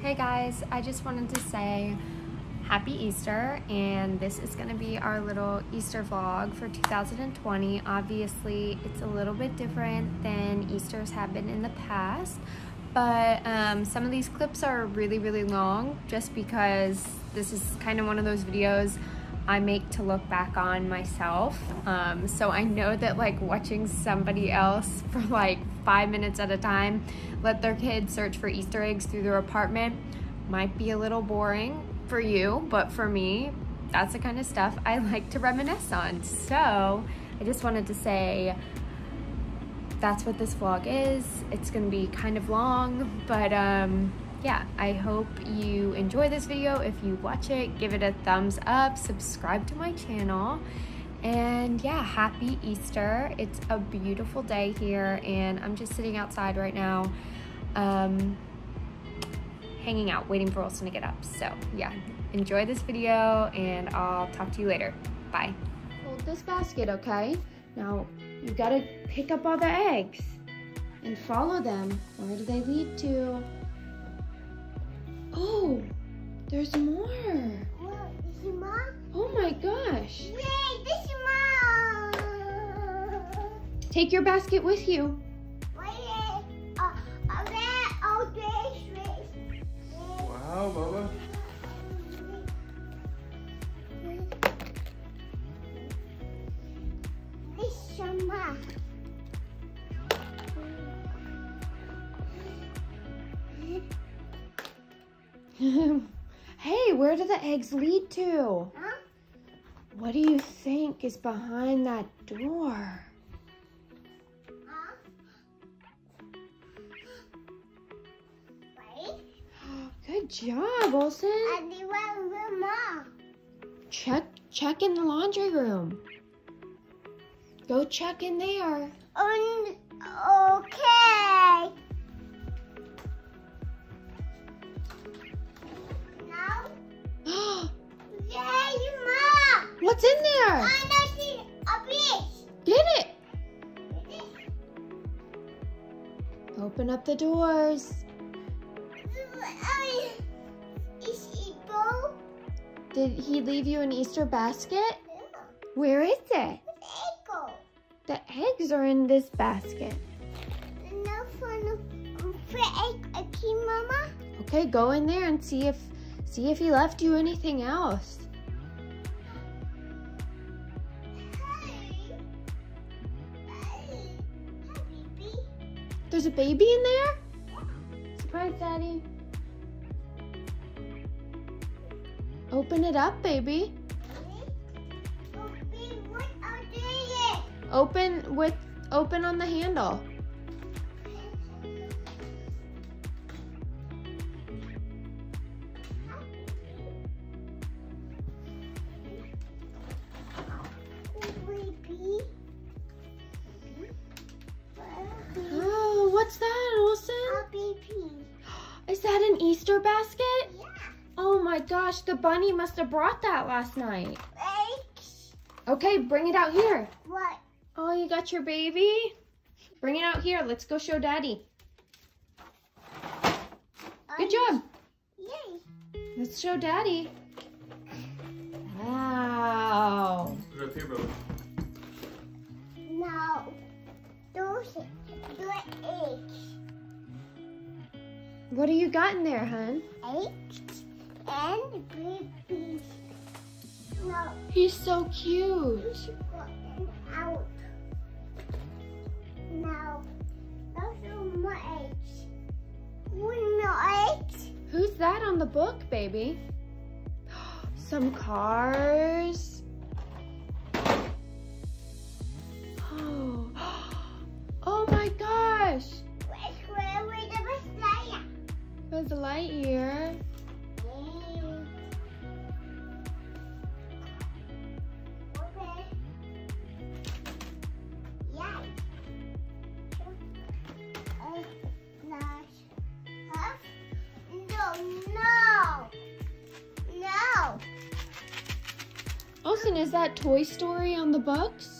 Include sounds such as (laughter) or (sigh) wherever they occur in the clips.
Hey guys, I just wanted to say happy Easter and this is going to be our little Easter vlog for 2020. Obviously, it's a little bit different than Easters have been in the past, but um, some of these clips are really, really long just because this is kind of one of those videos I make to look back on myself. Um, so I know that like watching somebody else for like five minutes at a time let their kids search for Easter eggs through their apartment might be a little boring for you, but for me, that's the kind of stuff I like to reminisce on. So I just wanted to say that's what this vlog is. It's gonna be kind of long, but um, yeah, I hope you enjoy this video. If you watch it, give it a thumbs up, subscribe to my channel, and yeah, happy Easter. It's a beautiful day here, and I'm just sitting outside right now, um, hanging out, waiting for Olsen to get up. So yeah, enjoy this video, and I'll talk to you later. Bye. Hold this basket, okay? Now, you gotta pick up all the eggs and follow them. Where do they lead to? Oh, there's more. What? This is mom? Oh my gosh. Take your basket with you. Wait, there, this, this. Wow, Bubba. This is mom. hey, where do the eggs lead to? Huh? What do you think is behind that door? Good job, Olsen. I need one with mom. Check check in the laundry room. Go check in there. Um, okay. Now, (gasps) yay, mom. What's in there? I know see a fish. Get it. Open up the doors. Did he leave you an Easter basket? Where is it? The eggs are in this basket. No for egg, okay, mama? Okay, go in there and see if see if he left you anything else. There's a baby in there? Surprise, Daddy. Open it up, baby. Baby, what are they? Open with open on the handle. Oh, what's that, baby. (gasps) Is that an Easter basket? Yeah. Oh my gosh, the bunny must have brought that last night. Eggs. Okay, bring it out here. What? Oh, you got your baby? Bring it out here. Let's go show Daddy. Good job. Yay. Let's show Daddy. Wow. Put it up here, Bubba. No. Those are eggs. What do you got in there, hun? Eggs so We cute. should put them out. No. Those are eggs. One more eggs. Who's that on the book, baby? (gasps) Some cars. Oh. (gasps) Oh my gosh. Which way with the Messiah? Buzz Lightyear. Olsen, is that Toy Story on the books?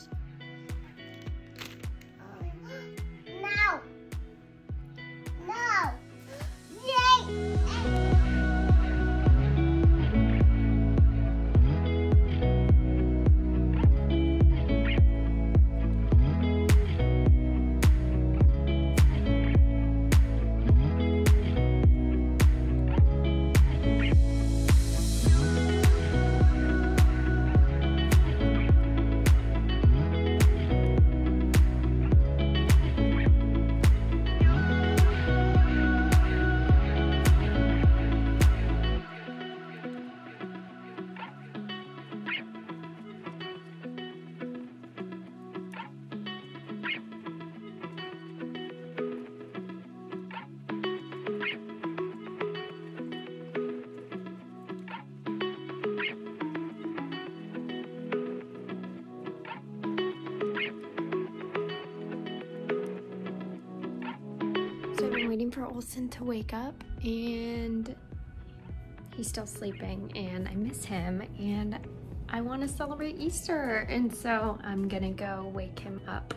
To wake up and he's still sleeping and I miss him and I want to celebrate Easter and so I'm gonna go wake him up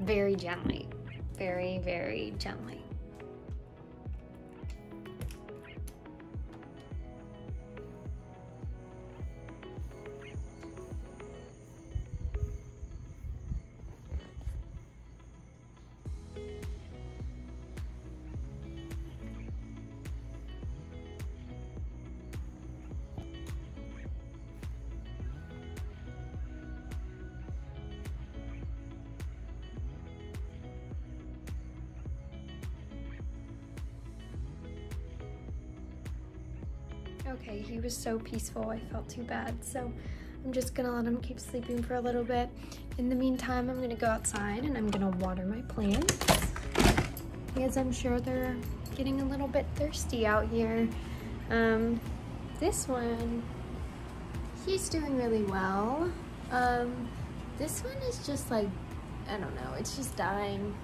very gently, very, very gently. Okay, he was so peaceful, I felt too bad. So I'm just gonna let him keep sleeping for a little bit. In the meantime, I'm gonna go outside and I'm gonna water my plants because I'm sure they're getting a little bit thirsty out here. Um, this one, he's doing really well. Um, this one is just like, I don't know, it's just dying.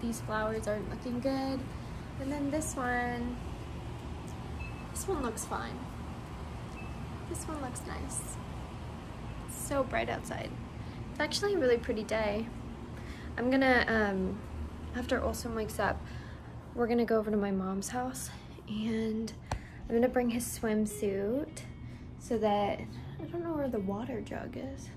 These flowers aren't looking good. And then this one, this one looks fine. This one looks nice. It's so bright outside. It's actually a really pretty day. I'm gonna, um, after Olsen wakes up, we're gonna go over to my mom's house and I'm gonna bring his swimsuit so that, I don't know where the water jug is.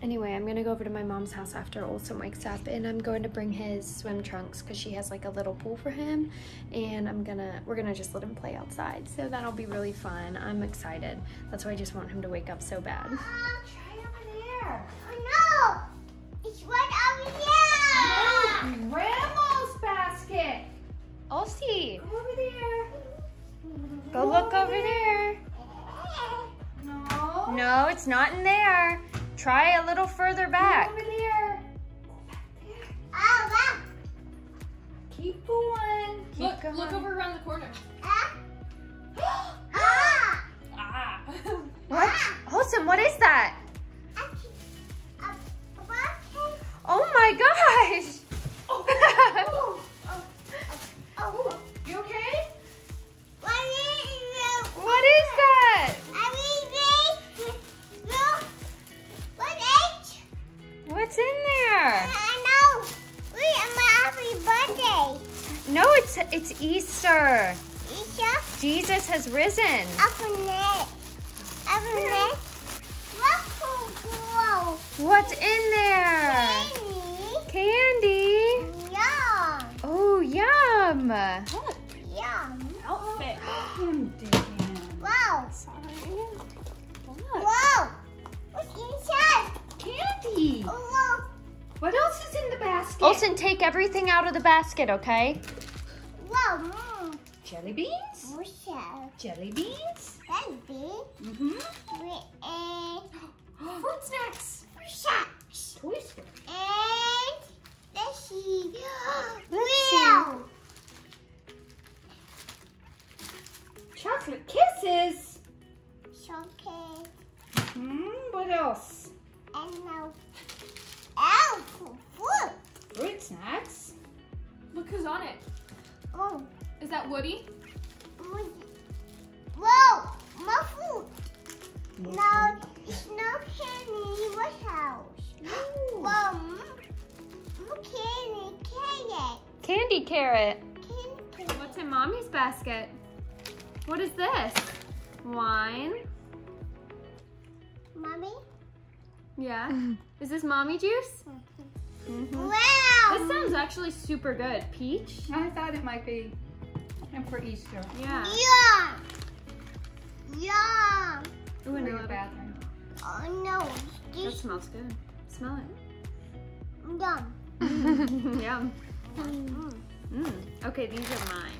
Anyway, I'm gonna go over to my mom's house after Olsen wakes up and I'm going to bring his swim trunks because she has like a little pool for him and I'm gonna, we're gonna just let him play outside. So that'll be really fun. I'm excited. That's why I just want him to wake up so bad. Mom, try over there. Oh no! It's right over here. Grandma's basket. Olsie, Go over there. go look over there. No. No, it's not in there. Try a little further Go back. over there. Back there. Oh, wow. Keep going. Keep look, going. look over around the corner. Ah. (gasps) Ah. Ah. (laughs) What? Olsen, what is that? Oh my gosh. It's it's Easter. Isha, Jesus has risen. up in there. Up in there. Look who grow. What's in there? Candy. Candy. Yum. Oh, yum. Yum. Outfit. (gasps) Wow. Look. Whoa. What's inside? Candy. Oh, What else is in the basket? Olsen, take everything out of the basket, okay? Whoa. Whoa. Mmm. Jelly beans. What's that? Jelly beans. That's big. Mm-hmm. Wait, and (gasps) Fruit snacks. socks. Toy Story. And let's see. (gasps) Wheel. Chocolate kisses. Chocolate. Hmm. What else? And now. Ow. Fruit. Fruit snacks. Look who's on it. Oh. Is that Woody? Whoa. My food. No, it's no candy in my house. Whoa. Candy. Candy. Candy carrot. Candy. What's in mommy's basket? What is this? Wine. Mommy? Yeah. (laughs) Is this mommy juice? Mm-hmm. Mm-hmm. hmm Wow. This sounds actually super good. Peach? I thought it might be and for Easter. Yeah. Yeah. Yum. Ooh, For and bathroom. Oh no. That smells good. Smell yum. it. (laughs) Yum. Mm. Mm. Okay, these are mine.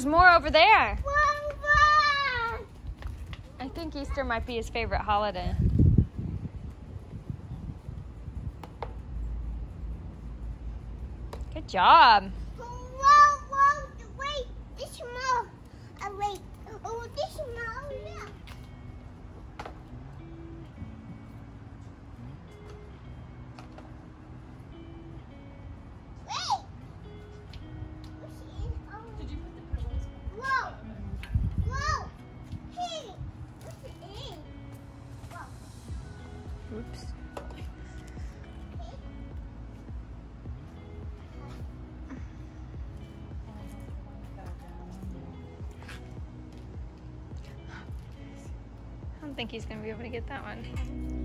There's more over there. I think Easter might be his favorite holiday. Good job. Think he's gonna be able to get that one.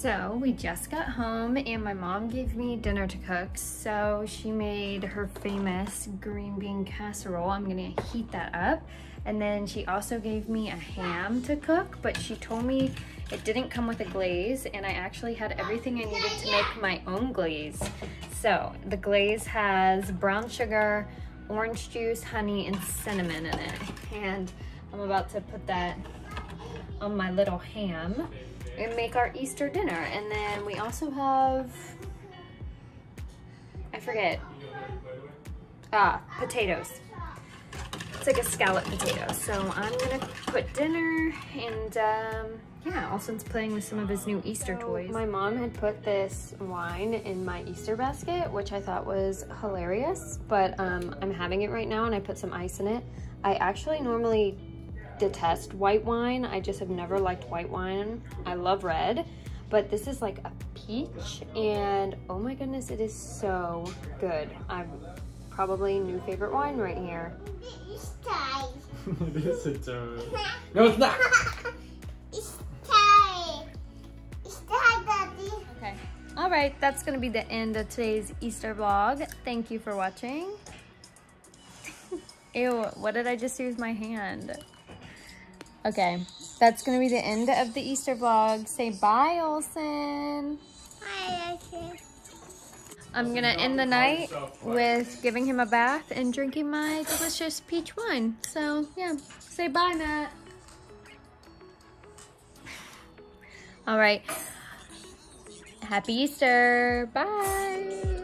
So we just got home and my mom gave me dinner to cook. So she made her famous green bean casserole. I'm gonna heat that up. And then she also gave me a ham to cook, but she told me it didn't come with a glaze and I actually had everything I needed to make my own glaze. So the glaze has brown sugar, orange juice, honey, and cinnamon in it. And I'm about to put that on my little ham. And make our Easter dinner. And then we also have, I forget, ah, potatoes. It's like a scallop potato. So I'm gonna put dinner and um, yeah, Olsen's playing with some of his new Easter toys. My mom had put this wine in my Easter basket, which I thought was hilarious, but um, I'm having it right now and I put some ice in it. I actually normally detest white wine. I just have never liked white wine. I love red, but this is like a peach and oh my goodness, it is so good. I'm probably new favorite wine right here. (laughs) It's time. it is a toad. (laughs) No, it's not. (laughs) It's time. It's time, Daddy. Okay. All right, that's gonna be the end of today's Easter vlog. Thank you for watching. Ew, what did I just do with my hand? Okay, that's gonna be the end of the Easter vlog. Say bye, Olsen. Hi, Ashley. I'm gonna end the night with giving him a bath and drinking my delicious peach wine. So yeah, say bye, Matt. All right. Happy Easter. Bye.